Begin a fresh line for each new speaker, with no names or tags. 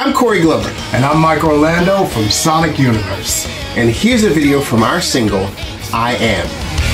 I'm Corey Glover.
And I'm Mike Orlando from Sonic Universe.
And here's a video from our single, I Am.